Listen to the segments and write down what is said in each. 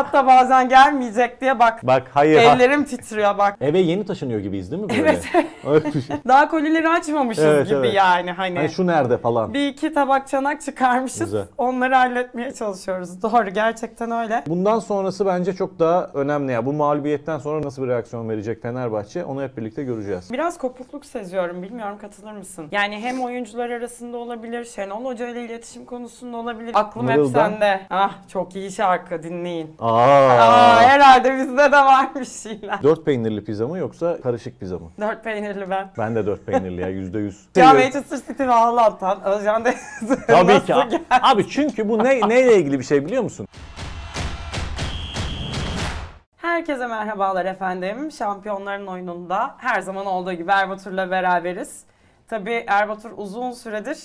hayatta bazen gelmeyecek diye bak. Bak hayır. ha- Ellerim titriyor bak. Eve yeni taşınıyor gibiyiz değil mi böyle? Evet. Şey. Daha kolileri açmamışız Evet, gibi evet. yani hani. Hani şu nerede falan. Bir iki tabak çanak çıkarmışız. Güzel. Onları halletmeye çalışıyoruz. Doğru gerçekten öyle. Bundan sonrası bence çok daha önemli ya. Bu mağlubiyetten sonra nasıl bir reaksiyon verecek Fenerbahçe onu hep birlikte göreceğiz. Biraz kopukluk seziyorum. Bilmiyorum katılır mısın? Yani hem oyuncular arasında olabilir, Şenol Hoca ile iletişim konusunda olabilir. Aklım hep Mırıldan. sende. Ah çok iyi şarkı dinleyin. Aa. Aa, herhalde bizde de var bir şeyler. Dört peynirli pizza mı yoksa karışık pizza mı? Dört peynirli ben. Ben de dört peynirli ya yüzde yüz. Ya Manchester City ve Haaland'dan Özcan Deniz Tabii ki. gel- Abi çünkü bu ne neyle ilgili bir şey biliyor musun? Herkese merhabalar efendim. Şampiyonların oyununda her zaman olduğu gibi Erbatur'la beraberiz. Tabii Erbatur uzun süredir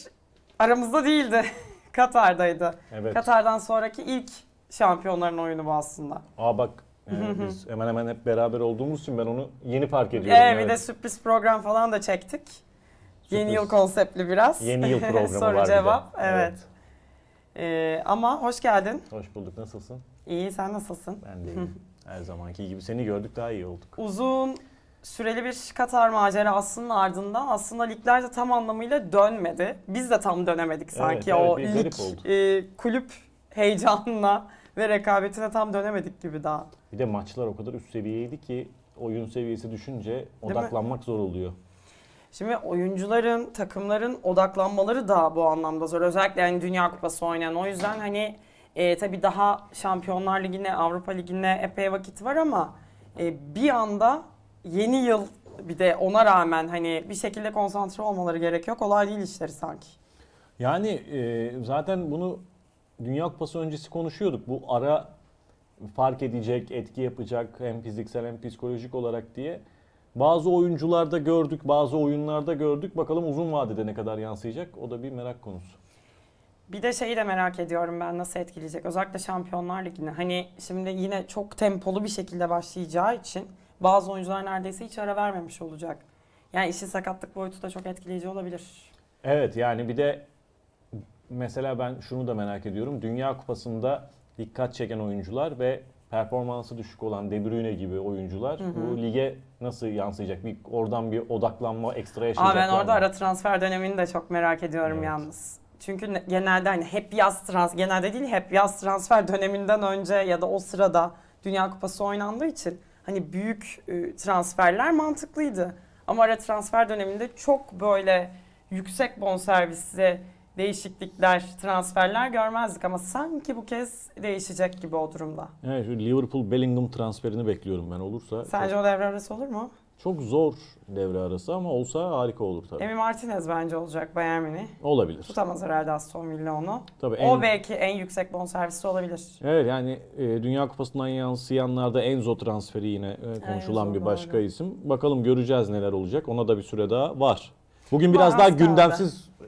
aramızda değildi. Katar'daydı. Evet. Katar'dan sonraki ilk şampiyonların oyunu bu aslında. Aa bak yani biz hemen hemen hep beraber olduğumuz için ben onu yeni fark ediyorum. Bir evet. de sürpriz program falan da çektik. Yeni Sürpriz. yıl konseptli biraz. Yeni yıl programı Soru var bir de. cevap. Evet. Ee, ama hoş geldin. Hoş bulduk. Nasılsın? İyi sen nasılsın? Ben de iyiyim. Her zamanki gibi seni gördük daha iyi olduk. Uzun süreli bir Katar macerasının ardından aslında ligler de tam anlamıyla dönmedi. Biz de tam dönemedik sanki evet, o bir lig e, kulüp heyecanına ve rekabetine tam dönemedik gibi daha. Bir de maçlar o kadar üst seviyeydi ki oyun seviyesi düşünce odaklanmak zor oluyor. Şimdi oyuncuların, takımların odaklanmaları da bu anlamda zor. Özellikle yani Dünya Kupası oynayan. O yüzden hani e, tabii daha Şampiyonlar Ligi'ne, Avrupa Ligi'ne epey vakit var ama e, bir anda yeni yıl bir de ona rağmen hani bir şekilde konsantre olmaları gerekiyor. Kolay değil işleri sanki. Yani e, zaten bunu Dünya Kupası öncesi konuşuyorduk. Bu ara fark edecek, etki yapacak hem fiziksel hem psikolojik olarak diye. Bazı oyuncularda gördük, bazı oyunlarda gördük. Bakalım uzun vadede ne kadar yansıyacak? O da bir merak konusu. Bir de şeyi de merak ediyorum ben nasıl etkileyecek. Özellikle Şampiyonlar Ligi'ni. Hani şimdi yine çok tempolu bir şekilde başlayacağı için bazı oyuncular neredeyse hiç ara vermemiş olacak. Yani işin sakatlık boyutu da çok etkileyici olabilir. Evet yani bir de mesela ben şunu da merak ediyorum. Dünya Kupası'nda dikkat çeken oyuncular ve performansı düşük olan De Bruyne gibi oyuncular bu lige nasıl yansıyacak? Bir oradan bir odaklanma ekstra Aa yaşayacaklar ben orada mı? ara transfer dönemini de çok merak ediyorum Evet. yalnız. Çünkü ne- genelde hani hep yaz trans genelde değil hep yaz transfer döneminden önce ya da o sırada Dünya Kupası oynandığı için hani büyük e, transferler mantıklıydı. Ama ara transfer döneminde çok böyle yüksek bonservisli değişiklikler, transferler görmezdik ama sanki bu kez değişecek gibi o durumda. Evet, şu Liverpool Bellingham transferini bekliyorum ben olursa. Sence çok, o devre arası olur mu? çok zor devre arası ama olsa harika olur tabii. Emi Martinez bence olacak Bayern Münih. Olabilir. Tutamaz herhalde Aston Villa onu. Tabii O en- belki en yüksek bonservisi olabilir. Evet yani e, Dünya Kupası'ndan yansıyanlarda Enzo transferi yine e, konuşulan Enzo, bir başka doğru. isim. Bakalım göreceğiz neler olacak. Ona da bir süre daha var. Bugün biraz Var, daha kaldı.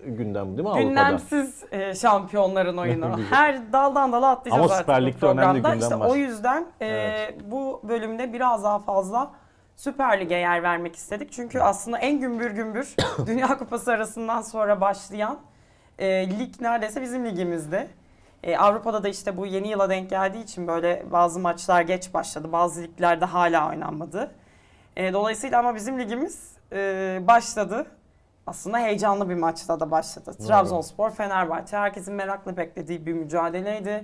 Gündem değil mi Avrupa'da? Gündemsiz e, şampiyonların oyunu. Her daldan dala atlayacağız Ama artık Süper Lig'de önemli gündem İşte var. o yüzden e, Evet. bu bölümde biraz daha fazla Süper Lig'e yer vermek istedik. Çünkü aslında en gümbür gümbür Dünya Kupası arasından sonra başlayan e, lig neredeyse bizim ligimizdi. E, Avrupa'da da işte bu yeni yıla denk geldiği için böyle bazı maçlar geç başladı. Bazı liglerde hala oynanmadı. E, dolayısıyla ama bizim ligimiz e, başladı. Aslında heyecanlı bir maçta da başladı. Doğru. Trabzonspor, Fenerbahçe herkesin merakla beklediği bir mücadeleydi.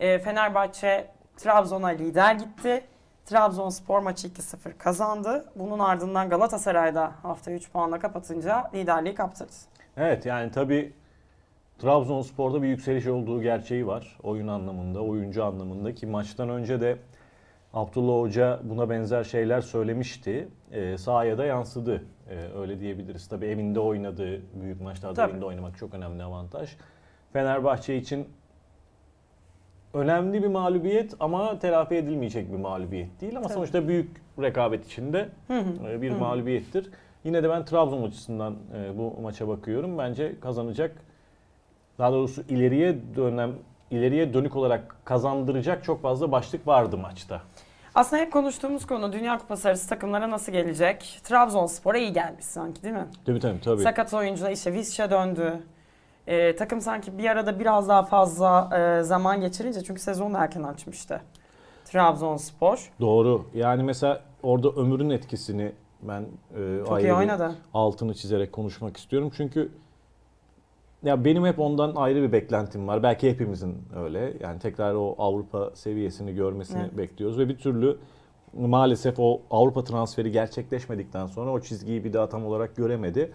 E, Fenerbahçe Trabzon'a lider gitti. Trabzonspor maçı 2-0 kazandı. Bunun ardından Galatasaray'da haftayı 3 puanla kapatınca liderliği kaptırdı. Evet yani tabii Trabzonspor'da bir yükseliş olduğu gerçeği var. Oyun anlamında, oyuncu anlamında ki maçtan önce de Abdullah Hoca buna benzer şeyler söylemişti. E, sahaya da yansıdı. E, öyle diyebiliriz. Tabii evinde oynadığı, büyük maçlarda Tabii. evinde oynamak çok önemli avantaj. Fenerbahçe için önemli bir mağlubiyet ama telafi edilmeyecek bir mağlubiyet değil. Ama Tabii. sonuçta büyük rekabet içinde Hı hı. e, bir Hı hı. mağlubiyettir. Yine de ben Trabzon açısından e, bu maça bakıyorum. Bence kazanacak. Daha doğrusu ileriye dönem ileriye dönük olarak kazandıracak çok fazla başlık vardı maçta. Aslında hep konuştuğumuz konu Dünya Kupası arası takımlara nasıl gelecek? Trabzonspor'a iyi gelmiş sanki değil mi? Tabii tabii tabii. Sakat oyuncular işte Visca döndü. Ee, takım sanki bir arada biraz daha fazla e, zaman geçirince çünkü sezonu erken açmıştı. Trabzonspor. Doğru. Yani mesela orada ömrün etkisini ben e, Çok iyi oynadı. altını çizerek konuşmak istiyorum. Çünkü ya benim hep ondan ayrı bir beklentim var. Belki hepimizin öyle. Yani tekrar o Avrupa seviyesini görmesini Evet. bekliyoruz ve bir türlü maalesef o Avrupa transferi gerçekleşmedikten sonra o çizgiyi bir daha tam olarak göremedi.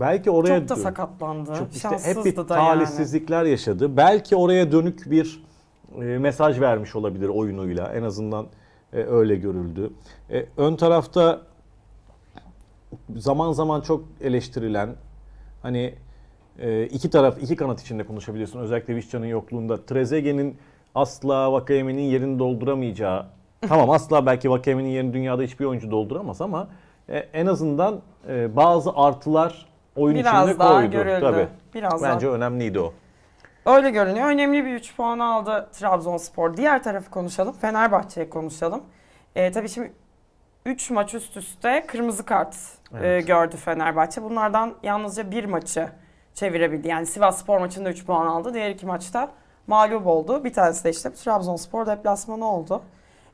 Belki oraya Çok da dön- sakatlandı. çok işte hep bir da yani. talihsizlikler yaşadı. Belki oraya dönük bir e, mesaj vermiş olabilir oyunuyla. En azından e, öyle görüldü. E, ön tarafta zaman zaman çok eleştirilen hani e, iki taraf iki kanat içinde konuşabiliyorsun. Özellikle Vişcan'ın yokluğunda Trezeguet'in asla Vakayeme'nin yerini dolduramayacağı tamam asla belki Vakayeme'nin yerini dünyada hiçbir oyuncu dolduramaz ama e, en azından e, bazı artılar oyun içinde Biraz daha koydu. görüldü. Tabii. Biraz Bence daha. önemliydi o. Öyle görünüyor. Önemli bir 3 puan aldı Trabzonspor. Diğer tarafı konuşalım. Fenerbahçe'yi konuşalım. Ee, tabii şimdi 3 maç üst üste kırmızı kart e, Evet. gördü Fenerbahçe. Bunlardan yalnızca bir maçı çevirebildi. Yani Sivas Spor maçında 3 puan aldı. Diğer iki maçta mağlup oldu. Bir tanesi de işte Trabzonspor deplasmanı oldu.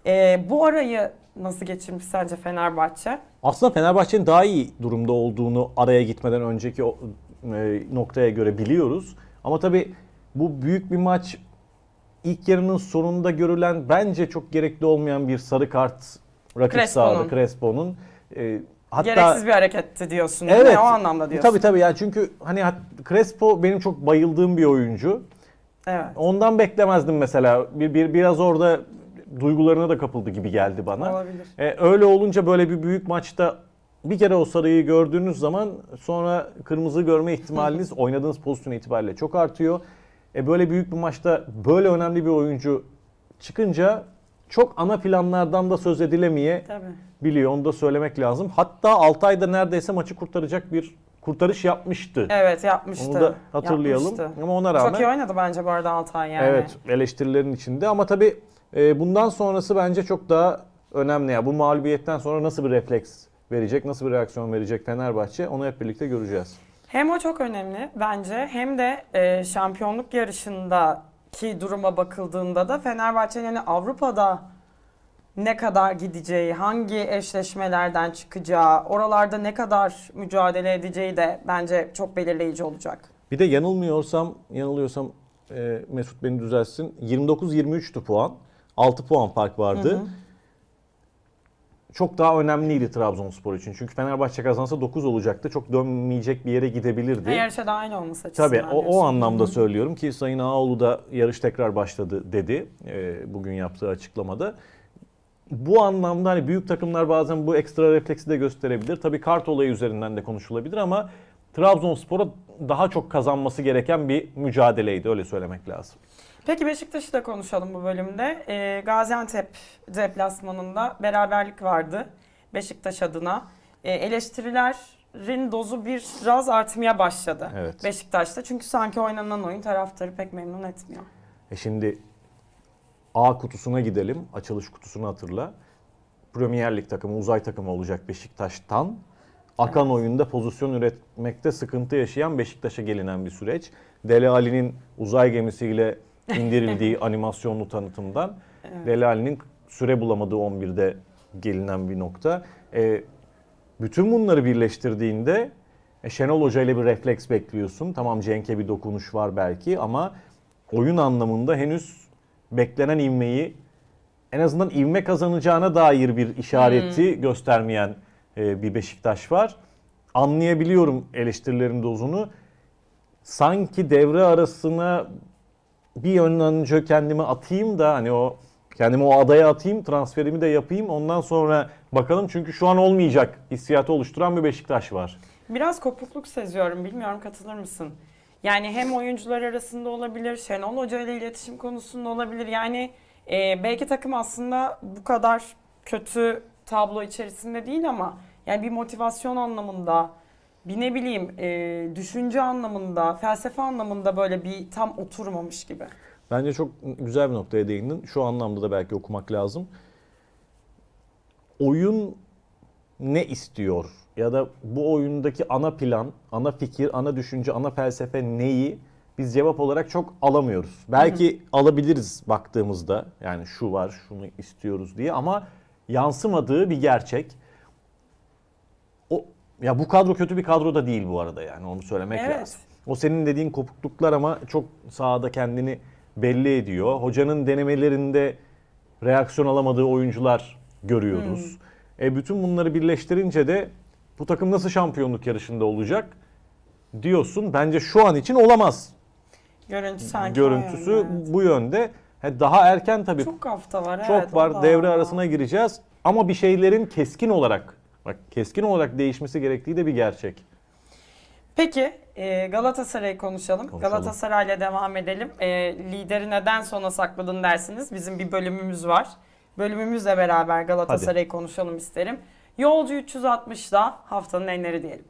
Ee, bu arayı nasıl geçirmiş sence Fenerbahçe? Aslında Fenerbahçe'nin daha iyi durumda olduğunu araya gitmeden önceki o, e, noktaya göre biliyoruz. Ama tabii bu büyük bir maç ilk yarının sonunda görülen bence çok gerekli olmayan bir sarı kart rakip Crespo'nun. sahada Crespo'nun. E, hatta Gereksiz bir hareketti diyorsun Evet. mi? O anlamda diyorsun. Tabii tabii yani çünkü hani Crespo benim çok bayıldığım bir oyuncu. Evet. Ondan beklemezdim mesela. Bir, bir biraz orada duygularına da kapıldı gibi geldi bana. Olabilir. E, öyle olunca böyle bir büyük maçta bir kere o sarıyı gördüğünüz zaman sonra kırmızı görme ihtimaliniz oynadığınız pozisyon itibariyle çok artıyor. E, böyle büyük bir maçta böyle önemli bir oyuncu çıkınca çok ana planlardan da söz edilemeye Tabii. biliyor. Onu da söylemek lazım. Hatta Altay'da neredeyse maçı kurtaracak bir kurtarış yapmıştı. Evet yapmıştı. Onu da hatırlayalım. Yapmıştı. Ama ona rağmen Çok iyi oynadı bence bu arada Altay yani. Evet eleştirilerin içinde ama tabii e, bundan sonrası bence çok daha önemli. Ya bu mağlubiyetten sonra nasıl bir refleks verecek, nasıl bir reaksiyon verecek Fenerbahçe onu hep birlikte göreceğiz. Hem o çok önemli bence hem de e, şampiyonluk yarışındaki duruma bakıldığında da Fenerbahçe'nin yani Avrupa'da ne kadar gideceği, hangi eşleşmelerden çıkacağı, oralarda ne kadar mücadele edeceği de bence çok belirleyici olacak. Bir de yanılmıyorsam, yanılıyorsam e, Mesut beni düzelsin. 29-23'tü puan. 6 puan fark vardı. Hı hı. Çok daha önemliydi Trabzonspor için. Çünkü Fenerbahçe kazansa 9 olacaktı. Çok dönmeyecek bir yere gidebilirdi. Ha, yarışa dahil olması açısından. Tabii o, o anlamda Hı hı. söylüyorum ki Sayın Ağoğlu da yarış tekrar başladı dedi e, bugün yaptığı açıklamada. Bu anlamda hani büyük takımlar bazen bu ekstra refleksi de gösterebilir. Tabii kart olayı üzerinden de konuşulabilir ama Trabzonspor'a daha çok kazanması gereken bir mücadeleydi öyle söylemek lazım. Peki Beşiktaş'ı da konuşalım bu bölümde. Ee, Gaziantep deplasmanında beraberlik vardı Beşiktaş adına. Ee, eleştirilerin dozu biraz artmaya başladı Evet. Beşiktaş'ta. Çünkü sanki oynanan oyun taraftarı pek memnun etmiyor. E şimdi A kutusuna gidelim. Açılış kutusunu hatırla. Premier Lig takımı, uzay takımı olacak Beşiktaş'tan. Akan Evet. oyunda pozisyon üretmekte sıkıntı yaşayan Beşiktaş'a gelinen bir süreç. Dele Ali'nin uzay gemisiyle indirildiği animasyonlu tanıtımdan Evet. Dele Ali'nin süre bulamadığı 11'de gelinen bir nokta. E, bütün bunları birleştirdiğinde e, Şenol Hoca ile bir refleks bekliyorsun. Tamam Cenk'e bir dokunuş var belki ama oyun anlamında henüz beklenen ivmeyi en azından ivme kazanacağına dair bir işareti göstermeyen e, bir Beşiktaş var. Anlayabiliyorum eleştirilerin dozunu. Sanki devre arasına bir yönden önce kendimi atayım da hani o kendimi o adaya atayım, transferimi de yapayım. Ondan sonra bakalım çünkü şu an olmayacak hissiyatı oluşturan bir Beşiktaş var. Biraz kopukluk seziyorum. Bilmiyorum katılır mısın? Yani hem oyuncular arasında olabilir, Şenol Hoca ile iletişim konusunda olabilir. Yani e, belki takım aslında bu kadar kötü tablo içerisinde değil ama yani bir motivasyon anlamında, bir ne bileyim e, düşünce anlamında, felsefe anlamında böyle bir tam oturmamış gibi. Bence çok güzel bir noktaya değindin. Şu anlamda da belki okumak lazım. Oyun ne istiyor? Ya da bu oyundaki ana plan, ana fikir, ana düşünce, ana felsefe neyi biz cevap olarak çok alamıyoruz. Belki alabiliriz baktığımızda yani şu var şunu istiyoruz diye ama yansımadığı bir gerçek. Ya bu kadro kötü bir kadro da değil bu arada yani onu söylemek Evet. lazım. O senin dediğin kopukluklar ama çok sahada kendini belli ediyor. Hocanın denemelerinde reaksiyon alamadığı oyuncular görüyoruz. E bütün bunları birleştirince de bu takım nasıl şampiyonluk yarışında olacak diyorsun. Bence şu an için olamaz. Görüntü sanki Görüntüsü yönde, evet. bu yönde. He, Daha erken tabii. Çok, Çok hafta var evet. o var. Devre var. arasına gireceğiz. Ama bir şeylerin keskin olarak bak keskin olarak değişmesi gerektiği de bir gerçek. Peki e, Galatasaray'ı konuşalım. Konuşalım. Galatasaray'la devam edelim. E, lideri neden sona sakladın dersiniz. Bizim bir bölümümüz var. Bölümümüzle beraber Galatasaray'ı konuşalım isterim. Yolcu 360'da haftanın enleri diyelim.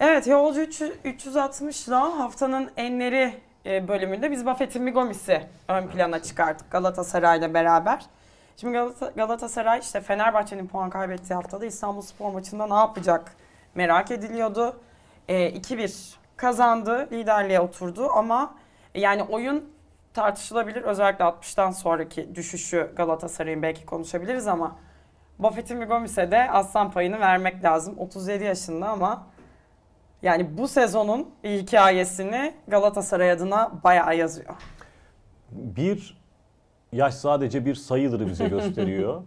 Evet Yolcu 360'da haftanın enleri e, bölümünde biz Buffett'in Migomis'i ön plana çıkarttık Galatasaray'la beraber. Şimdi Galata- Galatasaray işte Fenerbahçe'nin puan kaybettiği haftada İstanbul Spor maçında ne yapacak merak ediliyordu. E, 2-1 kazandı, liderliğe oturdu ama e, yani oyun tartışılabilir. Özellikle 60'tan sonraki düşüşü Galatasaray'ın belki konuşabiliriz ama Buffett'in Migomis'e de aslan payını vermek lazım. 37 yaşında ama yani bu sezonun hikayesini Galatasaray adına bayağı yazıyor. Bir yaş sadece bir sayıdır bize gösteriyor.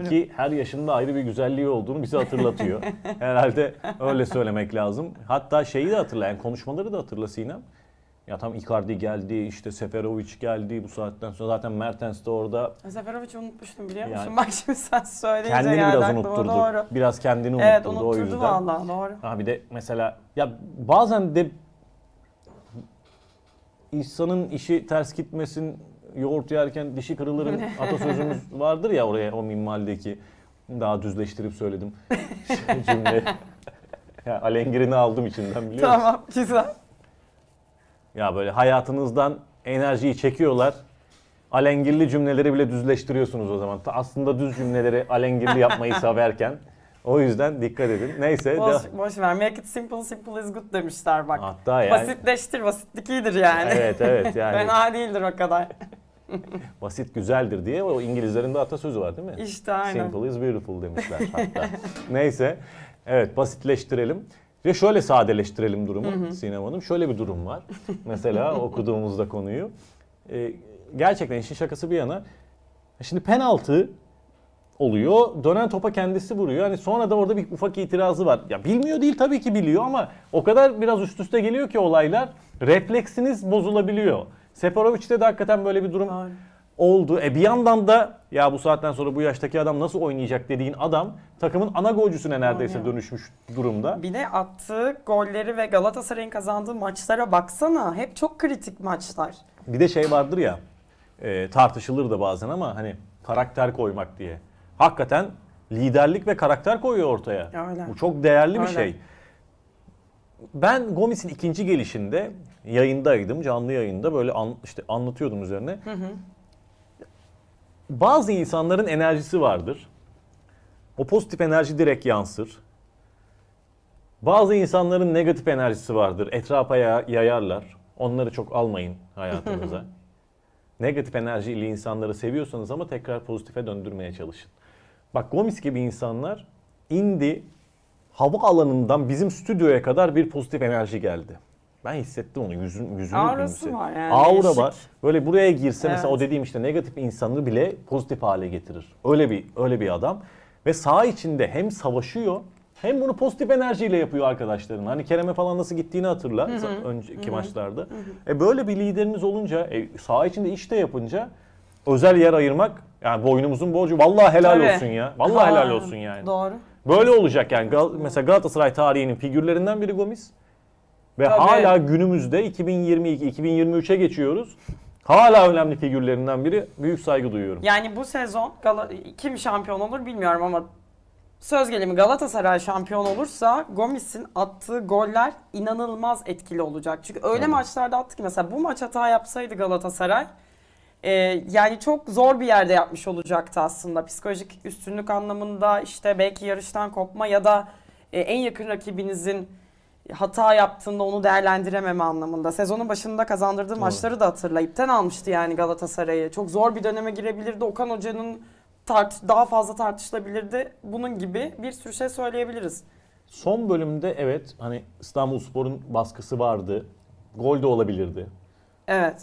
İki her yaşında ayrı bir güzelliği olduğunu bize hatırlatıyor. Herhalde öyle söylemek lazım. Hatta şeyi de hatırla, yani konuşmaları da hatırla Sinem. Ya tam Icardi geldi, işte Seferovic geldi bu saatten sonra zaten Mertens de orada Seferovic'i unutmuştum biliyor musun? Yani- Bak şimdi sen söyleyince kendini biraz unutturdu. Doğru. Biraz kendini Evet unutturdu o unutturdu yüzden. vallahi doğru. Ha bir de mesela ya bazen de insanın işi ters gitmesin yoğurt yerken dişi kırılırın atasözümüz vardır ya oraya o minvaldeki daha düzleştirip söyledim cümle. ya alengirini aldım içinden biliyor musun? Tamam güzel. Ya böyle hayatınızdan enerjiyi çekiyorlar. Alengirli cümleleri bile düzleştiriyorsunuz o zaman. Aslında düz cümleleri alengirli yapmayı severken. O yüzden dikkat edin. Neyse. Boş, de- boş ver. Make it simple, simple is good demişler bak. Hatta yani. Basitleştir, basitlik iyidir yani. Evet evet yani. Fena değildir o kadar. Basit güzeldir diye o İngilizlerin de atasözü var değil mi? İşte aynen. Simple is beautiful demişler hatta. Neyse. Evet basitleştirelim. Ve şöyle sadeleştirelim durumu Sinem Hanım. Şöyle bir durum var. Mesela okuduğumuzda konuyu. Ee, gerçekten işin şakası bir yana. Şimdi penaltı oluyor. Dönen topa kendisi vuruyor. Hani sonra da orada bir ufak itirazı var. Ya bilmiyor değil tabii ki biliyor ama o kadar biraz üst üste geliyor ki olaylar. Refleksiniz bozulabiliyor. Seferovic'te de hakikaten böyle bir durum Doğru. oldu. E bir yandan da ya bu saatten sonra bu yaştaki adam nasıl oynayacak dediğin adam takımın ana golcüsüne neredeyse Oynuyor. dönüşmüş durumda. Bir de attığı golleri ve Galatasaray'ın kazandığı maçlara baksana. Hep çok kritik maçlar. Bir de şey vardır ya e, tartışılır da bazen ama hani karakter koymak diye. Hakikaten liderlik ve karakter koyuyor ortaya. Öyle. Bu çok değerli bir Öyle. şey. Ben Gomis'in ikinci gelişinde yayındaydım, canlı yayında böyle an, işte anlatıyordum üzerine. Bazı insanların enerjisi vardır. O pozitif enerji direkt yansır. Bazı insanların negatif enerjisi vardır. Etrafa ya- yayarlar. Onları çok almayın hayatınıza. negatif enerjili insanları seviyorsanız ama tekrar pozitife döndürmeye çalışın. Bak Gomis gibi insanlar indi hava alanından bizim stüdyoya kadar bir pozitif enerji geldi. Ben hissettim onu yüzün yüzünü Aurası gülümse. var yani, Aura değişik. var. Böyle buraya girse mesela o Evet. dediğim işte negatif insanı bile pozitif hale getirir. Öyle bir öyle bir adam ve saha içinde hem savaşıyor hem bunu pozitif enerjiyle yapıyor arkadaşların. Hani Kerem'e falan nasıl gittiğini hatırla önceki maçlarda. E böyle bir lideriniz olunca, e, saha içinde iş de yapınca özel yer ayırmak yani boynumuzun borcu. Vallahi helal Tabii. olsun ya. Vallahi helal olsun yani. Doğru. Böyle olacak yani. Gal- mesela Galatasaray tarihinin figürlerinden biri Gomis. Ve Tabii. hala günümüzde 2022-2023'e geçiyoruz. Hala önemli figürlerinden biri. Büyük saygı duyuyorum. Yani bu sezon Gala- kim şampiyon olur bilmiyorum ama söz gelimi Galatasaray şampiyon olursa Gomis'in attığı goller inanılmaz etkili olacak. Çünkü öyle Tabii. maçlarda attı ki mesela bu maç hata yapsaydı Galatasaray e, yani çok zor bir yerde yapmış olacaktı aslında. Psikolojik üstünlük anlamında işte belki yarıştan kopma ya da e, en yakın rakibinizin hata yaptığında onu değerlendirememe anlamında. Sezonun başında kazandırdığı Doğru. maçları da hatırla. İpten almıştı yani Galatasaray'ı. Çok zor bir döneme girebilirdi. Okan Hoca'nın tart daha fazla tartışılabilirdi. Bunun gibi bir sürü şey söyleyebiliriz. Son bölümde evet hani İstanbulspor'un baskısı vardı. Gol de olabilirdi. Evet.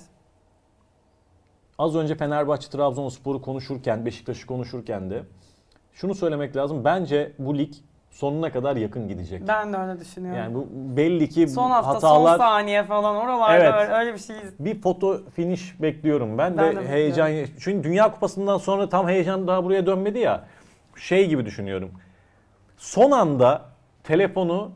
Az önce Fenerbahçe Trabzonspor'u konuşurken, Beşiktaş'ı konuşurken de şunu söylemek lazım. Bence bu lig sonuna kadar yakın gidecek. Ben de öyle düşünüyorum. Yani bu belli ki son hafta, hatalar son saniye falan oralarda Evet. öyle, öyle bir şey. bir foto finish bekliyorum ben, Ben de ve heyecan çünkü Dünya Kupası'ndan sonra tam heyecan daha buraya dönmedi ya. Şey gibi düşünüyorum. Son anda telefonu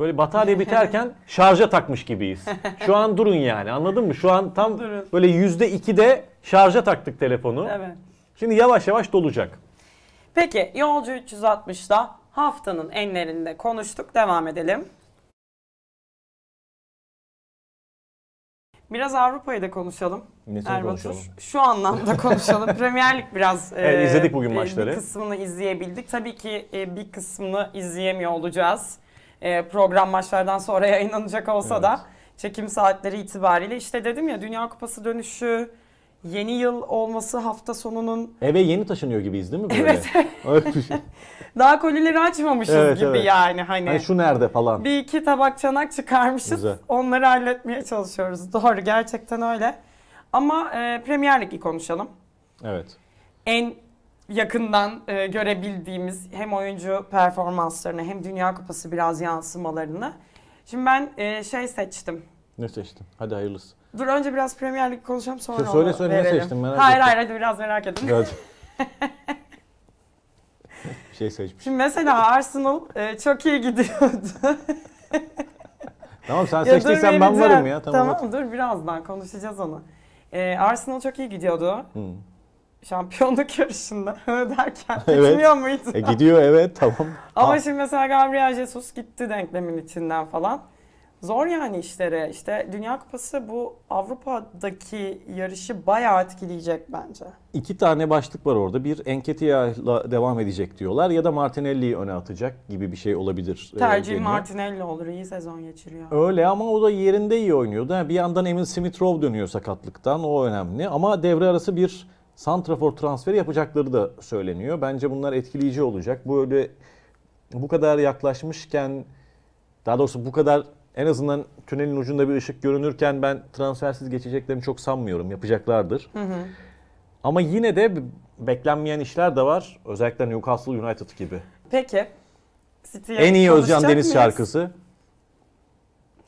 böyle batarya biterken şarja takmış gibiyiz. Şu an durun yani anladın mı? Şu an tam Durun. böyle yüzde ikide şarja taktık telefonu. Evet. Şimdi yavaş yavaş dolacak. Peki Yolcu 360'da haftanın enlerinde konuştuk. Devam edelim. Biraz Avrupa'yı da konuşalım. Erbatur. konuşalım? Şu anlamda konuşalım. Premier Lig biraz Evet, izledik bugün bir- maçları. Bir kısmını izleyebildik. Tabii ki e, bir kısmını izleyemiyor olacağız. E, program maçlardan sonra yayınlanacak olsa Evet. da çekim saatleri itibariyle işte dedim ya Dünya Kupası dönüşü, yeni yıl olması hafta sonunun Eve yeni taşınıyor gibiyiz değil mi böyle? Öyle bir şey. daha kolileri açmamışız Evet, gibi evet. yani hani. Hani şu nerede falan. Bir iki tabak çanak çıkarmışız. Güzel. Onları halletmeye çalışıyoruz. Doğru gerçekten öyle. Ama e, Premier Lig'i konuşalım. Evet. En yakından e, görebildiğimiz hem oyuncu performanslarını hem Dünya Kupası biraz yansımalarını. Şimdi ben e, şey seçtim. Ne seçtin? Hadi hayırlısı. Dur önce biraz Premier Lig konuşalım sonra Söyle, onu söyle, ne verelim. seçtin? Merak hayır ettim. hayır hadi biraz merak edin. Evet. bir şey seçmiş. Şimdi mesela Arsenal e, çok iyi gidiyordu. Tamam sen Ya seçtiysen dur ben varım ya. Tamam. Tamam dur birazdan konuşacağız onu. Ee, Arsenal çok iyi gidiyordu. Hı. Şampiyonluk yarışında derken Evet. gitmiyor muydu? E gidiyor evet tamam. Ama Ha, şimdi mesela Gabriel Jesus gitti denklemin içinden falan. Zor yani işleri. İşte Dünya Kupası bu Avrupa'daki yarışı bayağı etkileyecek bence. iki tane başlık var orada. Bir Enketia'yla devam edecek diyorlar ya da Martinelli'yi öne atacak gibi bir şey olabilir. e, Tercih deniyor. Martinelli olur. iyi sezon geçiriyor. Öyle ama o da yerinde iyi oynuyordu. Bir yandan Emil Smith Rowe dönüyor sakatlıktan. O önemli. Ama devre arası bir santrafor transferi yapacakları da söyleniyor. Bence bunlar etkileyici olacak. Böyle bu kadar yaklaşmışken daha doğrusu bu kadar en azından tünelin ucunda bir ışık görünürken ben transfersiz geçeceklerini çok sanmıyorum. Yapacaklardır. Hı hı. Ama yine de beklenmeyen işler de var. Özellikle Newcastle United gibi. Peki. City'ye en iyi Özcan Deniz mıyız? şarkısı.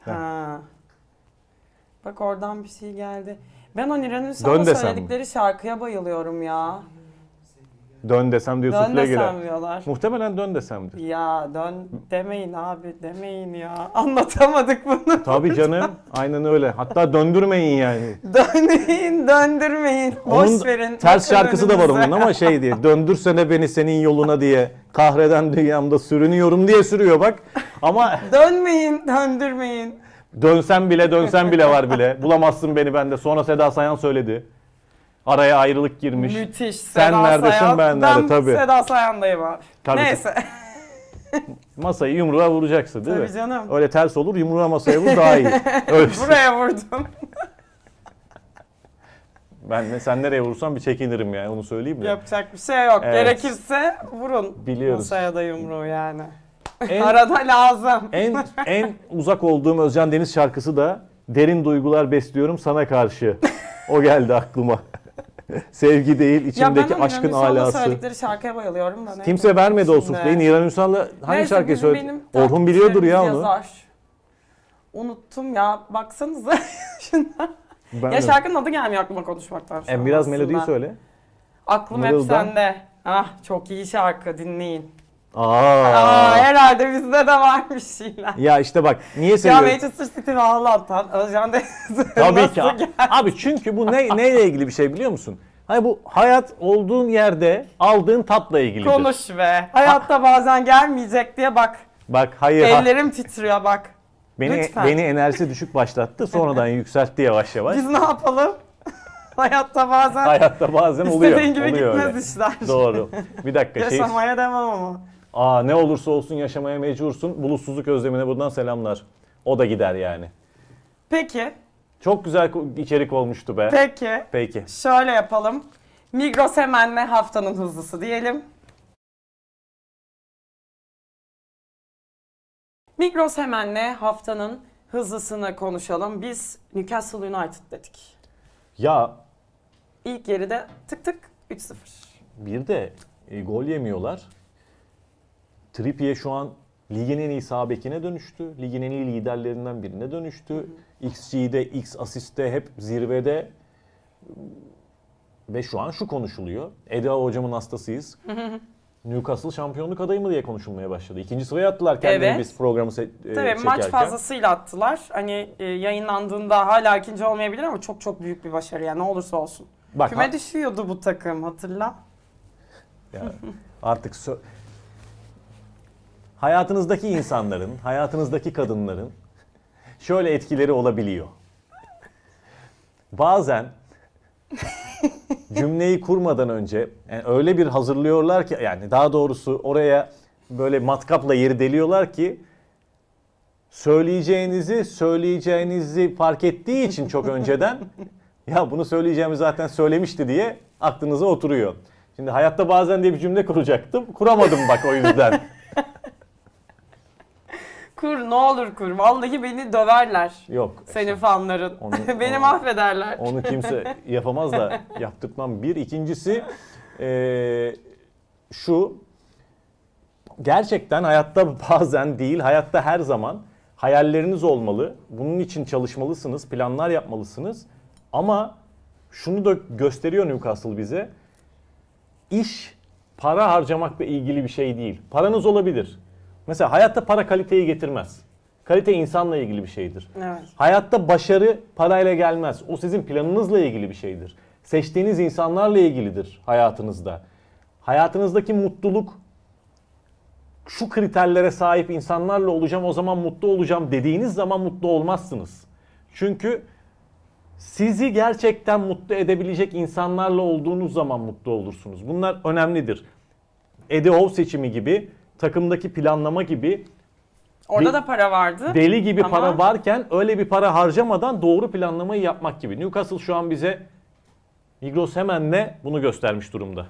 Ha. Bak oradan bir şey geldi. Ben o Dön desem mi? söyledikleri şarkıya bayılıyorum ya. Dön desem diyor Dön sufle gelir. desem diyorlar. Muhtemelen dön desemdir. Ya dön demeyin abi demeyin ya. Anlatamadık bunu. Tabii canım. Aynen öyle. Hatta döndürmeyin yani. Dönmeyin, döndürmeyin. Boş Onun verin. ters bakın şarkısı da var önünüze. onun ama şey diye. Döndürsene beni senin yoluna diye. Kahreden dünyamda sürünüyorum diye sürüyor bak. Ama Dönmeyin, döndürmeyin. Dönsem bile dönsem bile var bile. Bulamazsın beni bende. Sonra Seda Sayan söyledi. Araya ayrılık girmiş. Müthiş. Sen Seda neredesin, Sayan. ben nerede? Tabii. Seda Sayan'dayım abi. Tabii. Neyse. Masayı yumruğa vuracaksın değil Tabii mi? canım. Öyle ters olur yumruğa masaya vur daha iyi. Öyle şey. Buraya vurdum. Ben de sen nereye vurursan bir çekinirim yani onu söyleyeyim mi? Yapacak bir şey yok. Evet. Gerekirse vurun. Biliyoruz. Masaya da yumruğu yani. En- Arada lazım. En en uzak olduğum Özcan Deniz şarkısı da Derin duygular besliyorum sana karşı. O geldi aklıma. Sevgi değil, içimdeki aşkın Ünsal'la alası. söyledikleri şarkıya bayılıyorum da. Kimse vermedi o sufleyi. Niran Ünsal'la hangi Neyse, şarkıyı bizim söyledi? benim Orhun biliyordur ya onu. yazar. Unuttum ya. Baksanıza şuna. Ben Ya de- şarkının adı gelmiyor aklıma konuşmaktan şu E, biraz aslında. melodiyi söyle. Aklım hep Mırıldan. sende. Ah çok iyi şarkı dinleyin. Aa. Aa, herhalde bizde de var bir şeyler. Ya işte bak niye Ya seviyorum? Manchester City ve Haaland'dan Özcan Deniz Tabii ki. geldi? Abi çünkü bu ne neyle ilgili bir şey biliyor musun? Hani bu hayat olduğun yerde aldığın tatla ilgilidir. Konuş be. Hayatta bazen gelmeyecek diye bak. Bak hayır ha- Ellerim titriyor bak. beni lütfen. beni enerjisi düşük başlattı. Sonradan yükseltti yavaş yavaş. Biz ne yapalım? Hayatta bazen Hayatta bazen oluyor. istediğin gibi oluyor gitmez öyle. işler. Doğru. Bir dakika şey Yaşamaya devam ama. Aa ne olursa olsun yaşamaya mecbursun. Bulutsuzluk özlemine buradan selamlar. O da gider yani. Peki, Çok güzel içerik olmuştu be. peki. Peki. Şöyle yapalım. Migros hemen ne haftanın hızlısı diyelim. Migros hemen ne haftanın hızlısını konuşalım. Biz Newcastle United dedik. Ya İlk yarıda tık tık 3-0. bir de e, gol yemiyorlar. Trippier şu an ligin en iyi sağ bekine dönüştü. Ligin en iyi liderlerinden birine dönüştü. XG'de, X asiste hep zirvede. Ve şu an şu konuşuluyor. Eda hocamın hastasıyız. Newcastle şampiyonluk adayı mı diye konuşulmaya başladı. İkinci sıraya attılar kendilerini Evet. biz programı se- e, Tabii çekerken. maç fazlasıyla attılar. Hani e, yayınlandığında hala ikinci olmayabilir ama çok çok büyük bir başarı yani ne olursa olsun. Bak, Küme ha- düşüyordu bu takım hatırla. Ya, artık sö- hayatınızdaki insanların, hayatınızdaki kadınların şöyle etkileri olabiliyor. Bazen cümleyi kurmadan önce yani öyle bir hazırlıyorlar ki yani daha doğrusu oraya böyle matkapla yeri deliyorlar ki söyleyeceğinizi söyleyeceğinizi fark ettiği için çok önceden ya bunu söyleyeceğimi zaten söylemişti diye aklınıza oturuyor. Şimdi hayatta bazen diye bir cümle kuracaktım. Kuramadım bak o yüzden. Kur ne olur kur. Vallahi beni döverler. Yok. Senin fanların. Onu- beni onu- mahvederler. Onu kimse yapamaz da yaptırtmam. Bir. ikincisi eee, şu. Gerçekten hayatta bazen değil, hayatta her zaman hayalleriniz olmalı. Bunun için çalışmalısınız, planlar yapmalısınız. Ama şunu da gösteriyor Newcastle bize. İş para harcamakla ilgili bir şey değil. Paranız olabilir. Mesela hayatta para kaliteyi getirmez. Kalite insanla ilgili bir şeydir. Evet. Hayatta başarı parayla gelmez. O sizin planınızla ilgili bir şeydir. Seçtiğiniz insanlarla ilgilidir hayatınızda. Hayatınızdaki mutluluk şu kriterlere sahip insanlarla olacağım o zaman mutlu olacağım dediğiniz zaman mutlu olmazsınız. Çünkü sizi gerçekten mutlu edebilecek insanlarla olduğunuz zaman mutlu olursunuz. Bunlar önemlidir. Eddie Howe seçimi gibi, takımdaki planlama gibi Orada De- da para vardı. deli gibi Ama- para varken öyle bir para harcamadan doğru planlamayı yapmak gibi. Newcastle şu an bize Migros hemen ne bunu göstermiş durumda.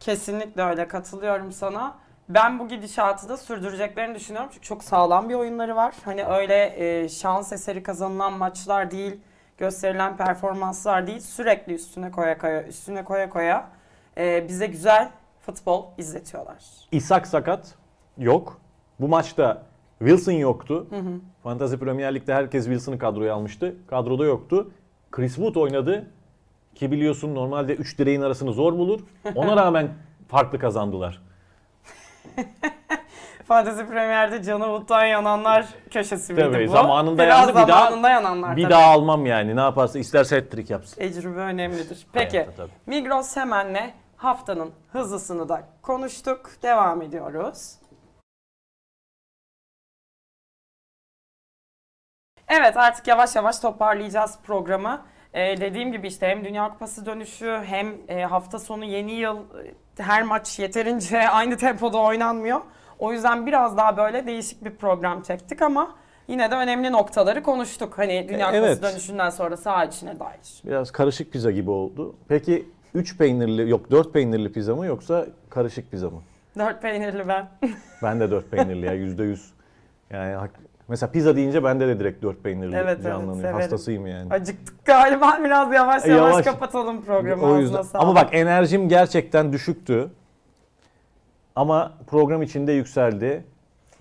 Kesinlikle öyle katılıyorum sana. Ben bu gidişatı da sürdüreceklerini düşünüyorum. Çünkü çok sağlam bir oyunları var. Hani öyle e, şans eseri kazanılan maçlar değil, gösterilen performanslar değil. Sürekli üstüne koya koya, üstüne koya koya e, bize güzel futbol izletiyorlar. İshak sakat yok. Bu maçta Wilson yoktu. Fantasy Premier Lig'de herkes Wilson'ı kadroya almıştı. Kadroda yoktu. Chris Wood oynadı. Ki biliyorsun normalde 3 direğin arasını zor bulur. Ona rağmen farklı kazandılar. Fantasy Premier'de canı Wood'dan yananlar köşesi miydi Tabii, bu? zamanında Biraz yandı, bir daha- zamanında yananlar Bir tabii. daha almam yani. Ne yaparsa isterse hat-trick yapsın. Tecrübe önemlidir. Peki Hayatta tabii. Migros hemenle haftanın hızlısını da konuştuk. Devam ediyoruz. Evet artık yavaş yavaş toparlayacağız programı. Ee, dediğim gibi işte hem Dünya Kupası dönüşü hem e, hafta sonu yeni yıl e, her maç yeterince aynı tempoda oynanmıyor. O yüzden biraz daha böyle değişik bir program çektik ama yine de önemli noktaları konuştuk. Hani Dünya E, Kupası evet. dönüşünden sonra saha içine dair. Biraz karışık pizza gibi oldu. Peki 3 peynirli yok 4 peynirli pizza mı yoksa karışık pizza mı? Dört peynirli ben. Ben de 4 peynirli ya %100. Yani mesela pizza deyince bende de direkt 4 peynirli Evet, evet, canlanıyor. severim. Hastasıyım yani. Acıktık galiba biraz yavaş E, yavaş, yavaş. kapatalım programı. O yüzden. Ama bak enerjim gerçekten düşüktü. Ama program içinde yükseldi.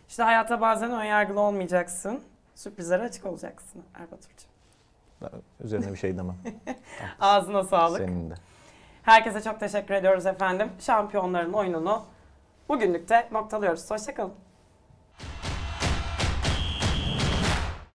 İşte hayata bazen önyargılı olmayacaksın. Sürprizlere açık olacaksın Erbatur'cum. Üzerine bir şey demem. Ağzına sağlık. Senin de. Herkese çok teşekkür ediyoruz efendim. Şampiyonların oyununu bugünlük de noktalıyoruz. Hoşçakalın.